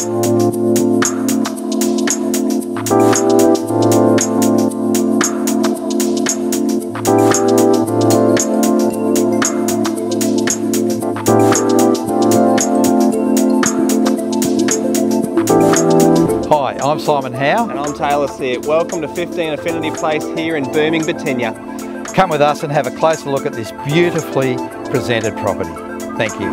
Hi, I'm Simon Howe. And I'm Taylor Sear. Welcome to 15 Affinity Place here in Booming, Birtinya. Come with us and have a closer look at this beautifully presented property. Thank you.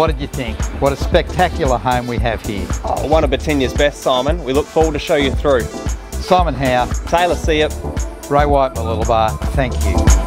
What did you think? What a spectacular home we have here. Oh, one of Birtinya's best, Simon. We look forward to show you through. Simon Howe. Taylor Sear. Ray White Mooloolaba, thank you.